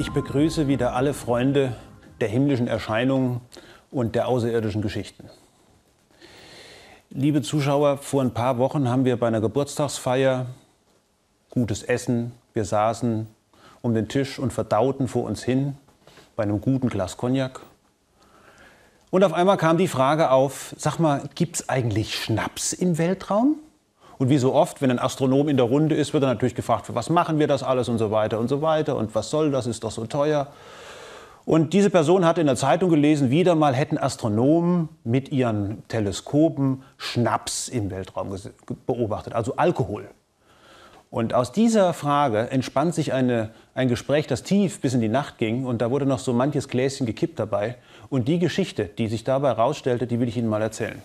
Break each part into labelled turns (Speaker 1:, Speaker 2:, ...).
Speaker 1: Ich begrüße wieder alle Freunde der himmlischen Erscheinungen und der außerirdischen Geschichten. Liebe Zuschauer, vor ein paar Wochen haben wir bei einer Geburtstagsfeier gutes Essen. Wir saßen um den Tisch und verdauten vor uns hin bei einem guten Glas Cognac. Und auf einmal kam die Frage auf, sag mal, gibt es eigentlich Schnaps im Weltraum? Und wie so oft, wenn ein Astronom in der Runde ist, wird er natürlich gefragt, für was machen wir das alles und so weiter und so weiter und was soll das, ist doch so teuer. Und diese Person hat in der Zeitung gelesen, wieder mal hätten Astronomen mit ihren Teleskopen Schnaps im Weltraum beobachtet, also Alkohol. Und aus dieser Frage entspannt sich eine, ein Gespräch, das tief bis in die Nacht ging. Und da wurde noch so manches Gläschen gekippt dabei. Und die Geschichte, die sich dabei herausstellte, die will ich Ihnen mal erzählen.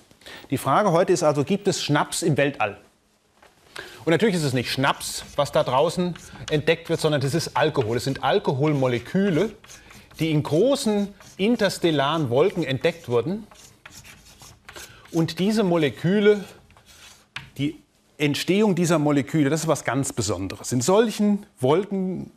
Speaker 1: Die Frage heute ist also, gibt es Schnaps im Weltall? Und natürlich ist es nicht Schnaps, was da draußen entdeckt wird, sondern es ist Alkohol. Es sind Alkoholmoleküle, die in großen interstellaren Wolken entdeckt wurden. Und diese Moleküle, die Entstehung dieser Moleküle, das ist was ganz Besonderes. In solchen Wolken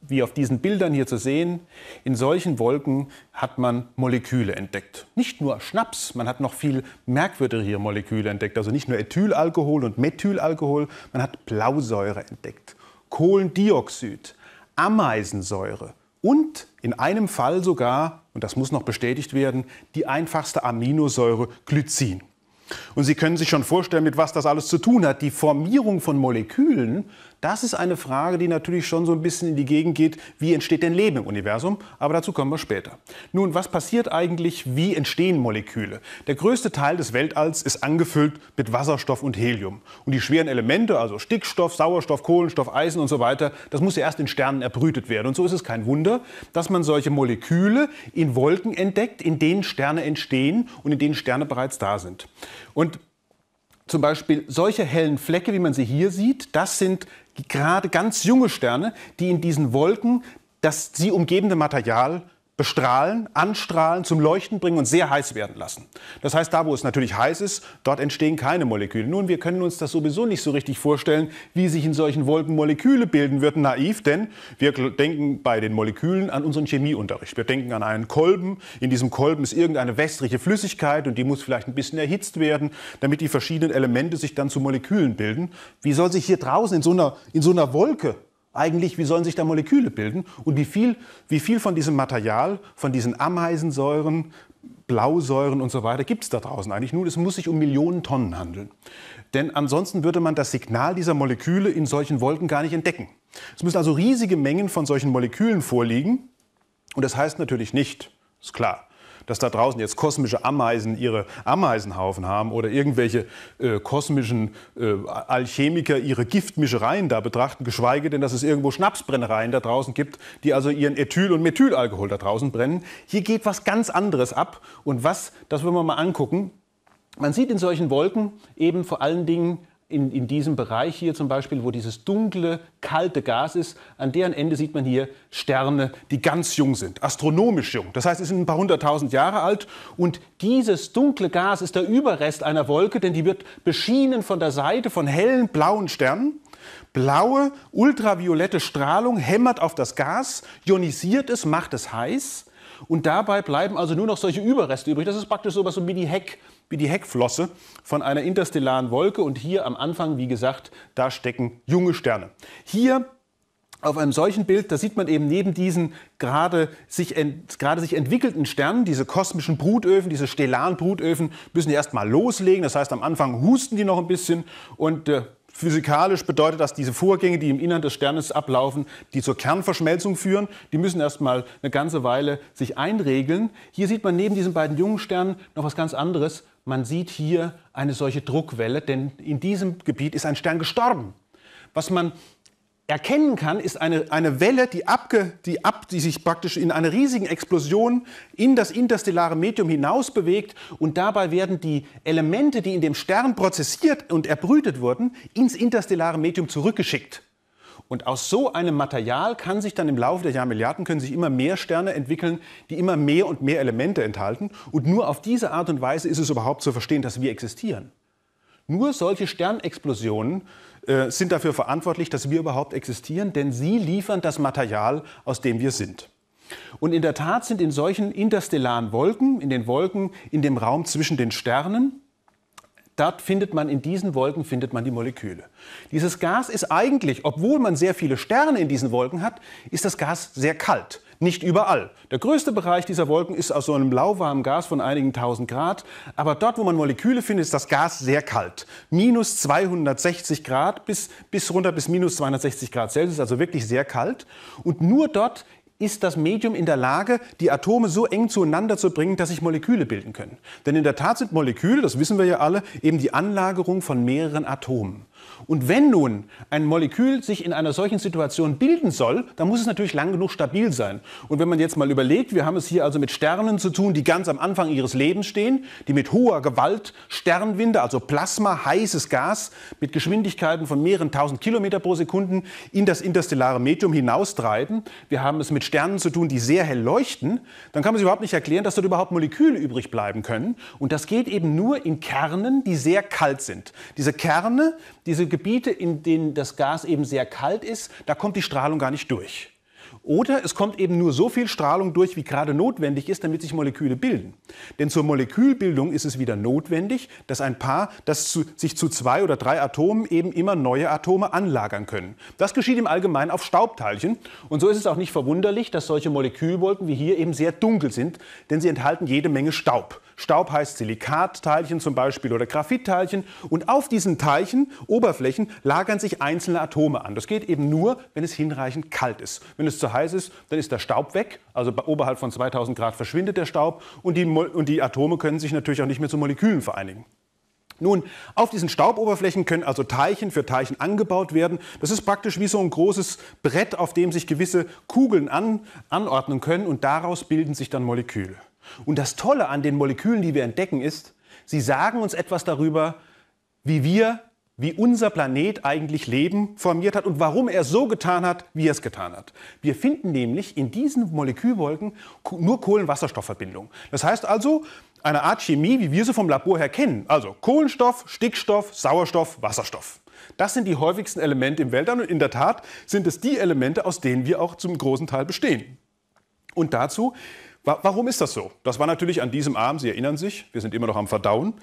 Speaker 1: wie auf diesen Bildern hier zu sehen, in solchen Wolken hat man Moleküle entdeckt. Nicht nur Schnaps, man hat noch viel merkwürdigere Moleküle entdeckt. Also nicht nur Ethylalkohol und Methylalkohol, man hat Blausäure entdeckt, Kohlendioxid, Ameisensäure und in einem Fall sogar, und das muss noch bestätigt werden, die einfachste Aminosäure Glycin. Und Sie können sich schon vorstellen, mit was das alles zu tun hat. Die Formierung von Molekülen das ist eine Frage, die natürlich schon so ein bisschen in die Gegend geht, wie entsteht denn Leben im Universum? Aber dazu kommen wir später. Nun, was passiert eigentlich? Wie entstehen Moleküle? Der größte Teil des Weltalls ist angefüllt mit Wasserstoff und Helium. Und die schweren Elemente, also Stickstoff, Sauerstoff, Kohlenstoff, Eisen und so weiter, das muss ja erst in Sternen erbrütet werden. Und so ist es kein Wunder, dass man solche Moleküle in Wolken entdeckt, in denen Sterne entstehen und in denen Sterne bereits da sind. Und zum Beispiel solche hellen Flecke, wie man sie hier sieht, das sind gerade ganz junge Sterne, die in diesen Wolken das sie umgebende Material bestrahlen, anstrahlen, zum Leuchten bringen und sehr heiß werden lassen. Das heißt, da wo es natürlich heiß ist, dort entstehen keine Moleküle. Nun, wir können uns das sowieso nicht so richtig vorstellen, wie sich in solchen Wolken Moleküle bilden würden, naiv, denn wir denken bei den Molekülen an unseren Chemieunterricht. Wir denken an einen Kolben. In diesem Kolben ist irgendeine wässrige Flüssigkeit und die muss vielleicht ein bisschen erhitzt werden, damit die verschiedenen Elemente sich dann zu Molekülen bilden. Wie soll sich hier draußen in so einer, in so einer Wolke eigentlich, wie sollen sich da Moleküle bilden und wie viel, wie viel von diesem Material, von diesen Ameisensäuren, Blausäuren und so weiter gibt es da draußen eigentlich? Nun, es muss sich um Millionen Tonnen handeln. Denn ansonsten würde man das Signal dieser Moleküle in solchen Wolken gar nicht entdecken. Es müssen also riesige Mengen von solchen Molekülen vorliegen. Und das heißt natürlich nicht, ist klar, dass da draußen jetzt kosmische Ameisen ihre Ameisenhaufen haben oder irgendwelche äh, kosmischen äh, Alchemiker ihre Giftmischereien da betrachten, geschweige denn, dass es irgendwo Schnapsbrennereien da draußen gibt, die also ihren Ethyl- und Methylalkohol da draußen brennen. Hier geht was ganz anderes ab und was, das wollen wir mal angucken. Man sieht in solchen Wolken eben vor allen Dingen in, in diesem Bereich hier zum Beispiel, wo dieses dunkle, kalte Gas ist, an deren Ende sieht man hier Sterne, die ganz jung sind, astronomisch jung. Das heißt, sie sind ein paar hunderttausend Jahre alt und dieses dunkle Gas ist der Überrest einer Wolke, denn die wird beschienen von der Seite von hellen blauen Sternen. Blaue, ultraviolette Strahlung hämmert auf das Gas, ionisiert es, macht es heiß und dabei bleiben also nur noch solche Überreste übrig. Das ist praktisch so was wie die Heck wie die Heckflosse von einer interstellaren Wolke. Und hier am Anfang, wie gesagt, da stecken junge Sterne. Hier auf einem solchen Bild, da sieht man eben neben diesen gerade sich, ent, gerade sich entwickelten Sternen, diese kosmischen Brutöfen, diese stellaren Brutöfen, müssen erst mal loslegen. Das heißt, am Anfang husten die noch ein bisschen und äh, Physikalisch bedeutet das, diese Vorgänge, die im Innern des Sternes ablaufen, die zur Kernverschmelzung führen, die müssen erst mal eine ganze Weile sich einregeln. Hier sieht man neben diesen beiden jungen Sternen noch was ganz anderes. Man sieht hier eine solche Druckwelle, denn in diesem Gebiet ist ein Stern gestorben. Was man erkennen kann, ist eine, eine Welle, die, abge, die, ab, die sich praktisch in einer riesigen Explosion in das interstellare Medium hinaus bewegt und dabei werden die Elemente, die in dem Stern prozessiert und erbrütet wurden, ins interstellare Medium zurückgeschickt. Und aus so einem Material kann sich dann im Laufe der Jahrmilliarden können sich immer mehr Sterne entwickeln, die immer mehr und mehr Elemente enthalten. Und nur auf diese Art und Weise ist es überhaupt zu verstehen, dass wir existieren. Nur solche Sternexplosionen äh, sind dafür verantwortlich, dass wir überhaupt existieren, denn sie liefern das Material, aus dem wir sind. Und in der Tat sind in solchen interstellaren Wolken, in den Wolken in dem Raum zwischen den Sternen, dort findet man in diesen Wolken findet man die Moleküle. Dieses Gas ist eigentlich, obwohl man sehr viele Sterne in diesen Wolken hat, ist das Gas sehr kalt. Nicht überall. Der größte Bereich dieser Wolken ist aus so einem lauwarmen Gas von einigen tausend Grad. Aber dort, wo man Moleküle findet, ist das Gas sehr kalt. Minus 260 Grad bis, bis runter bis minus 260 Grad Celsius, also wirklich sehr kalt. Und nur dort ist das Medium in der Lage, die Atome so eng zueinander zu bringen, dass sich Moleküle bilden können. Denn in der Tat sind Moleküle, das wissen wir ja alle, eben die Anlagerung von mehreren Atomen. Und wenn nun ein Molekül sich in einer solchen Situation bilden soll, dann muss es natürlich lang genug stabil sein. Und wenn man jetzt mal überlegt, wir haben es hier also mit Sternen zu tun, die ganz am Anfang ihres Lebens stehen, die mit hoher Gewalt Sternwinde, also Plasma, heißes Gas mit Geschwindigkeiten von mehreren tausend Kilometer pro Sekunde in das interstellare Medium hinaustreiben. Wir haben es mit Sternen zu tun, die sehr hell leuchten. Dann kann man sich überhaupt nicht erklären, dass dort überhaupt Moleküle übrig bleiben können. Und das geht eben nur in Kernen, die sehr kalt sind. Diese Kerne, diese Gebiete, in denen das Gas eben sehr kalt ist, da kommt die Strahlung gar nicht durch. Oder es kommt eben nur so viel Strahlung durch, wie gerade notwendig ist, damit sich Moleküle bilden. Denn zur Molekülbildung ist es wieder notwendig, dass ein Paar, das zu, sich zu zwei oder drei Atomen eben immer neue Atome anlagern können. Das geschieht im Allgemeinen auf Staubteilchen. Und so ist es auch nicht verwunderlich, dass solche Molekülwolken wie hier eben sehr dunkel sind, denn sie enthalten jede Menge Staub. Staub heißt Silikatteilchen zum Beispiel oder Graphitteilchen. Und auf diesen Teilchen, Oberflächen, lagern sich einzelne Atome an. Das geht eben nur, wenn es hinreichend kalt ist. Wenn es zu heiß ist, dann ist der Staub weg. Also oberhalb von 2000 Grad verschwindet der Staub und die, und die Atome können sich natürlich auch nicht mehr zu Molekülen vereinigen. Nun, auf diesen Stauboberflächen können also Teilchen für Teilchen angebaut werden. Das ist praktisch wie so ein großes Brett, auf dem sich gewisse Kugeln an, anordnen können und daraus bilden sich dann Moleküle. Und das Tolle an den Molekülen, die wir entdecken, ist, sie sagen uns etwas darüber, wie wir, wie unser Planet eigentlich Leben formiert hat und warum er so getan hat, wie er es getan hat. Wir finden nämlich in diesen Molekülwolken nur Kohlenwasserstoffverbindungen. Das heißt also, eine Art Chemie, wie wir sie vom Labor her kennen. Also Kohlenstoff, Stickstoff, Sauerstoff, Wasserstoff. Das sind die häufigsten Elemente im Weltall und in der Tat sind es die Elemente, aus denen wir auch zum großen Teil bestehen. Und dazu Warum ist das so? Das war natürlich an diesem Abend, Sie erinnern sich, wir sind immer noch am Verdauen,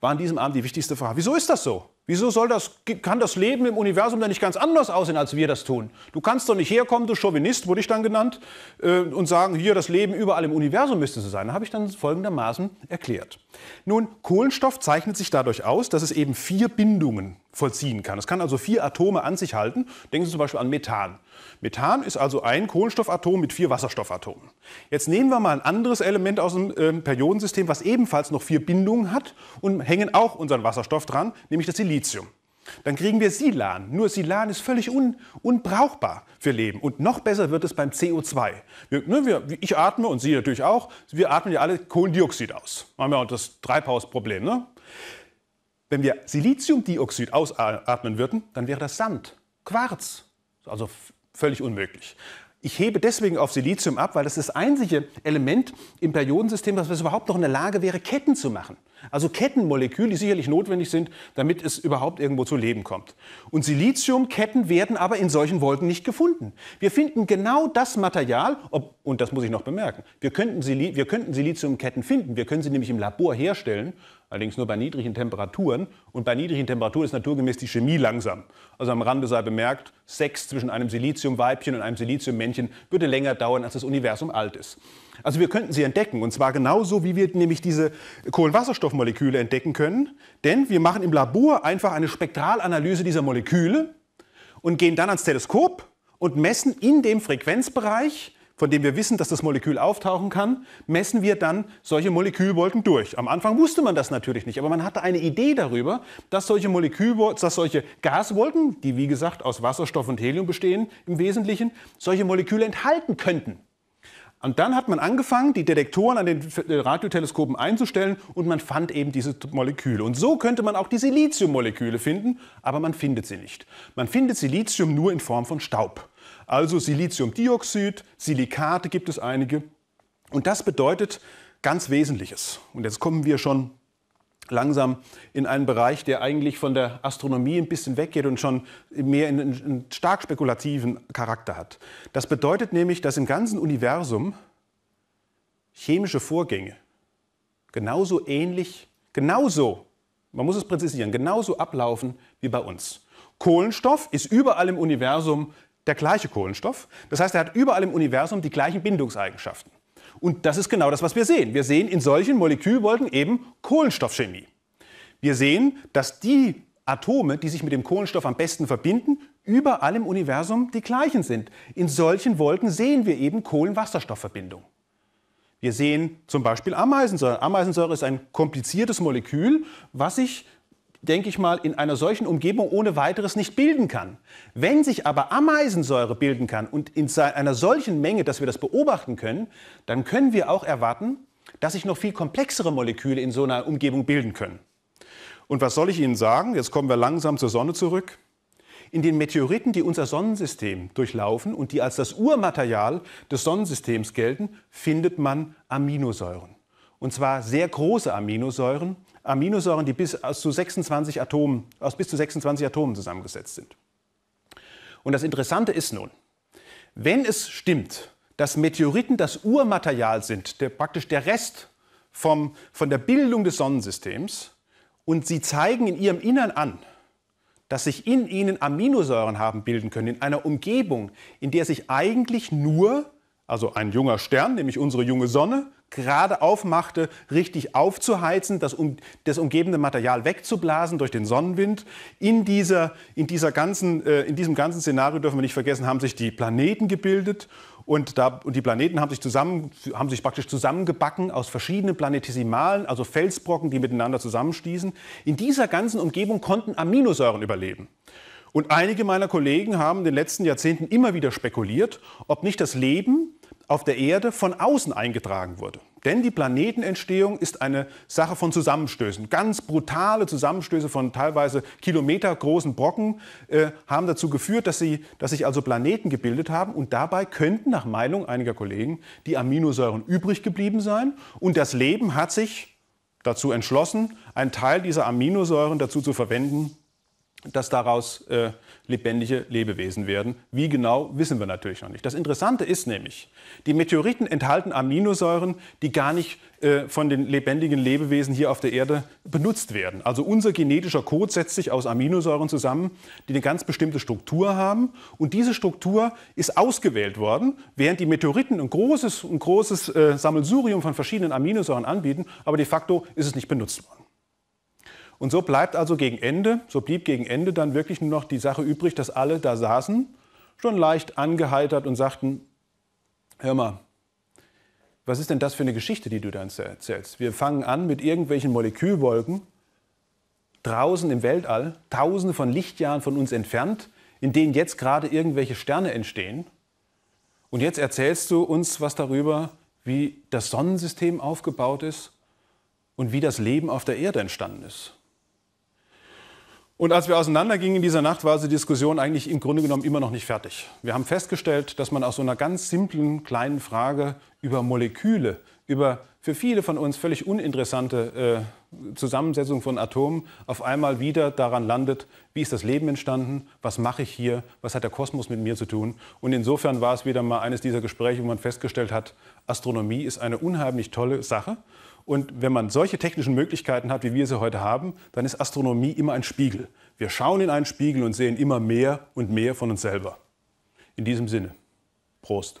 Speaker 1: war an diesem Abend die wichtigste Frage. Wieso ist das so? Wieso soll das, kann das Leben im Universum denn nicht ganz anders aussehen, als wir das tun? Du kannst doch nicht herkommen, du Chauvinist, wurde ich dann genannt, äh, und sagen, hier, das Leben überall im Universum müsste so sein. Habe ich dann folgendermaßen erklärt. Nun, Kohlenstoff zeichnet sich dadurch aus, dass es eben vier Bindungen vollziehen kann. Es kann also vier Atome an sich halten. Denken Sie zum Beispiel an Methan. Methan ist also ein Kohlenstoffatom mit vier Wasserstoffatomen. Jetzt nehmen wir mal ein anderes Element aus dem äh, Periodensystem, was ebenfalls noch vier Bindungen hat und hängen auch unseren Wasserstoff dran, nämlich das Silizium. Dann kriegen wir Silan. Nur Silan ist völlig un, unbrauchbar für Leben. Und noch besser wird es beim CO2. Wir, ne, wir, ich atme und Sie natürlich auch. Wir atmen ja alle Kohlendioxid aus. Haben wir auch das Treibhausproblem. Ne? Wenn wir Siliziumdioxid ausatmen würden, dann wäre das Sand, Quarz. Also völlig unmöglich. Ich hebe deswegen auf Silizium ab, weil das das einzige Element im Periodensystem, das überhaupt noch in der Lage wäre, Ketten zu machen. Also Kettenmoleküle, die sicherlich notwendig sind, damit es überhaupt irgendwo zu Leben kommt. Und Siliziumketten werden aber in solchen Wolken nicht gefunden. Wir finden genau das Material, ob, und das muss ich noch bemerken, wir könnten, wir könnten Siliziumketten finden, wir können sie nämlich im Labor herstellen, allerdings nur bei niedrigen Temperaturen. Und bei niedrigen Temperaturen ist naturgemäß die Chemie langsam. Also am Rande sei bemerkt, Sex zwischen einem Siliziumweibchen und einem Siliziummännchen würde länger dauern, als das Universum alt ist. Also wir könnten sie entdecken, und zwar genauso, wie wir nämlich diese Kohlenwasserstoffmoleküle entdecken können. Denn wir machen im Labor einfach eine Spektralanalyse dieser Moleküle und gehen dann ans Teleskop und messen in dem Frequenzbereich von dem wir wissen, dass das Molekül auftauchen kann, messen wir dann solche Molekülwolken durch. Am Anfang wusste man das natürlich nicht, aber man hatte eine Idee darüber, dass solche Molekülwolken, dass solche Gaswolken, die wie gesagt aus Wasserstoff und Helium bestehen im Wesentlichen, solche Moleküle enthalten könnten. Und dann hat man angefangen, die Detektoren an den Radioteleskopen einzustellen und man fand eben diese Moleküle. Und so könnte man auch die Siliziummoleküle finden, aber man findet sie nicht. Man findet Silizium nur in Form von Staub. Also Siliziumdioxid, Silikate gibt es einige. Und das bedeutet ganz Wesentliches. Und jetzt kommen wir schon langsam in einen Bereich, der eigentlich von der Astronomie ein bisschen weggeht und schon mehr einen, stark spekulativen Charakter hat. Das bedeutet nämlich, dass im ganzen Universum chemische Vorgänge genauso ähnlich, genauso, man muss es präzisieren, genauso ablaufen wie bei uns. Kohlenstoff ist überall im Universum der gleiche Kohlenstoff. Das heißt, er hat überall im Universum die gleichen Bindungseigenschaften. Und das ist genau das, was wir sehen. Wir sehen in solchen Molekülwolken eben Kohlenstoffchemie. Wir sehen, dass die Atome, die sich mit dem Kohlenstoff am besten verbinden, überall im Universum die gleichen sind. In solchen Wolken sehen wir eben Kohlenwasserstoffverbindungen. Wir sehen zum Beispiel Ameisensäure. Ameisensäure ist ein kompliziertes Molekül, was sich, denke ich mal, in einer solchen Umgebung ohne weiteres nicht bilden kann. Wenn sich aber Ameisensäure bilden kann und in einer solchen Menge, dass wir das beobachten können, dann können wir auch erwarten, dass sich noch viel komplexere Moleküle in so einer Umgebung bilden können. Und was soll ich Ihnen sagen? Jetzt kommen wir langsam zur Sonne zurück. In den Meteoriten, die unser Sonnensystem durchlaufen und die als das Urmaterial des Sonnensystems gelten, findet man Aminosäuren. Und zwar sehr große Aminosäuren, Aminosäuren, die bis aus, zu 26 Atomen, aus bis zu 26 Atomen zusammengesetzt sind. Und das Interessante ist nun, wenn es stimmt, dass Meteoriten das Urmaterial sind, der, praktisch der Rest vom, von der Bildung des Sonnensystems, und sie zeigen in ihrem Innern an, dass sich in ihnen Aminosäuren haben bilden können, in einer Umgebung, in der sich eigentlich nur, also ein junger Stern, nämlich unsere junge Sonne, gerade aufmachte, richtig aufzuheizen, das, um, das umgebende Material wegzublasen durch den Sonnenwind. In, dieser, in, dieser ganzen, äh, in diesem ganzen Szenario dürfen wir nicht vergessen, haben sich die Planeten gebildet und, da, und die Planeten haben sich, zusammen, haben sich praktisch zusammengebacken aus verschiedenen Planetesimalen, also Felsbrocken, die miteinander zusammenstießen. In dieser ganzen Umgebung konnten Aminosäuren überleben. Und einige meiner Kollegen haben in den letzten Jahrzehnten immer wieder spekuliert, ob nicht das Leben auf der Erde von außen eingetragen wurde. Denn die Planetenentstehung ist eine Sache von Zusammenstößen. Ganz brutale Zusammenstöße von teilweise kilometergroßen Brocken äh, haben dazu geführt, dass, sie, dass sich also Planeten gebildet haben. Und dabei könnten nach Meinung einiger Kollegen die Aminosäuren übrig geblieben sein. Und das Leben hat sich dazu entschlossen, einen Teil dieser Aminosäuren dazu zu verwenden, dass daraus äh, lebendige Lebewesen werden. Wie genau, wissen wir natürlich noch nicht. Das Interessante ist nämlich, die Meteoriten enthalten Aminosäuren, die gar nicht äh, von den lebendigen Lebewesen hier auf der Erde benutzt werden. Also unser genetischer Code setzt sich aus Aminosäuren zusammen, die eine ganz bestimmte Struktur haben. Und diese Struktur ist ausgewählt worden, während die Meteoriten ein großes, ein großes äh, Sammelsurium von verschiedenen Aminosäuren anbieten, aber de facto ist es nicht benutzt worden. Und so bleibt also gegen Ende, so blieb gegen Ende dann wirklich nur noch die Sache übrig, dass alle da saßen, schon leicht angeheitert und sagten, hör mal, was ist denn das für eine Geschichte, die du da erzählst? Wir fangen an mit irgendwelchen Molekülwolken draußen im Weltall, tausende von Lichtjahren von uns entfernt, in denen jetzt gerade irgendwelche Sterne entstehen. Und jetzt erzählst du uns was darüber, wie das Sonnensystem aufgebaut ist und wie das Leben auf der Erde entstanden ist. Und als wir auseinandergingen in dieser Nacht, war die Diskussion eigentlich im Grunde genommen immer noch nicht fertig. Wir haben festgestellt, dass man aus so einer ganz simplen kleinen Frage über Moleküle, über für viele von uns völlig uninteressante äh, Zusammensetzung von Atomen auf einmal wieder daran landet, wie ist das Leben entstanden, was mache ich hier, was hat der Kosmos mit mir zu tun. Und insofern war es wieder mal eines dieser Gespräche, wo man festgestellt hat, Astronomie ist eine unheimlich tolle Sache und wenn man solche technischen Möglichkeiten hat, wie wir sie heute haben, dann ist Astronomie immer ein Spiegel. Wir schauen in einen Spiegel und sehen immer mehr und mehr von uns selber. In diesem Sinne, Prost.